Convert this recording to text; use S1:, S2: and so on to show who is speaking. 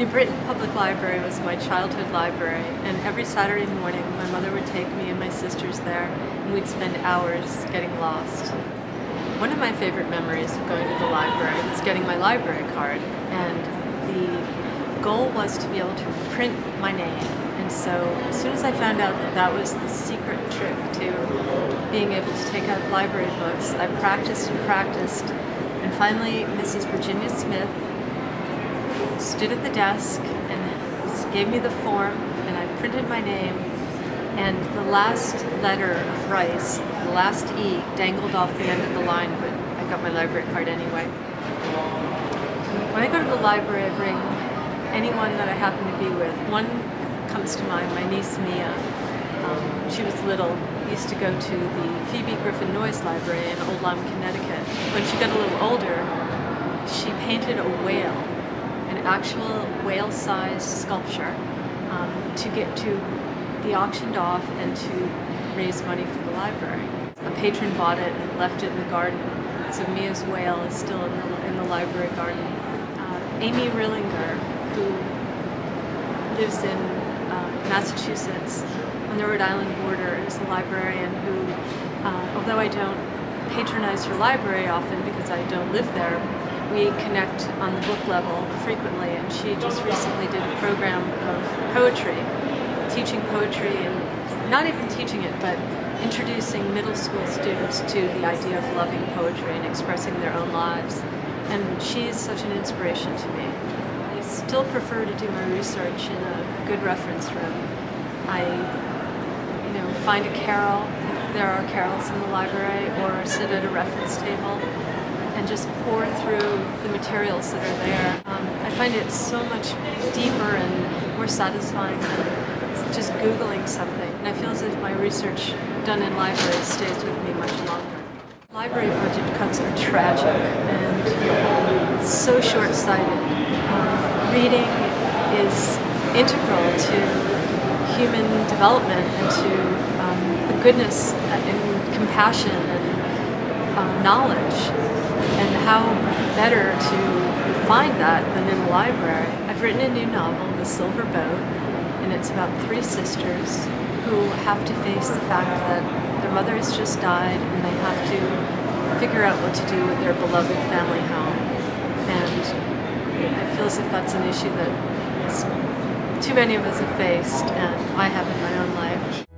S1: New Britain Public Library was my childhood library, and every Saturday morning my mother would take me and my sisters there, and we'd spend hours getting lost. One of my favorite memories of going to the library was getting my library card, and the goal was to be able to print my name. And so as soon as I found out that that was the secret trick to being able to take out library books, I practiced and practiced, and finally Mrs. Virginia Smith stood at the desk and gave me the form and I printed my name and the last letter of rice, the last E, dangled off the end of the line, but I got my library card anyway. When I go to the library, I bring anyone that I happen to be with. One comes to mind, my niece Mia. Um, she was little, used to go to the Phoebe Griffin Noyes Library in Old Lyme, Connecticut. When she got a little older, she painted a whale an actual whale-sized sculpture um, to get to be auctioned off and to raise money for the library. A patron bought it and left it in the garden, so Mia's whale is still in the, in the library garden. Uh, Amy Rillinger, who lives in uh, Massachusetts on the Rhode Island border, is a librarian who, uh, although I don't patronize her library often because I don't live there, we connect on the book level frequently, and she just recently did a program of poetry, teaching poetry and not even teaching it, but introducing middle school students to the idea of loving poetry and expressing their own lives. And she is such an inspiration to me. I still prefer to do my research in a good reference room. I, you know, find a carrel if there are carrels in the library, or sit at a reference table and just pore through the materials that are there. Um, I find it so much deeper and more satisfying than just Googling something. And I feel as if my research done in libraries stays with me much longer. Library budget cuts are tragic and so short-sighted. Um, reading is integral to human development and to um, the goodness and compassion and um, knowledge and how better to find that than in a library. I've written a new novel, The Silver Boat, and it's about three sisters who have to face the fact that their mother has just died and they have to figure out what to do with their beloved family home. And I feel as if that's an issue that too many of us have faced and I have in my own life.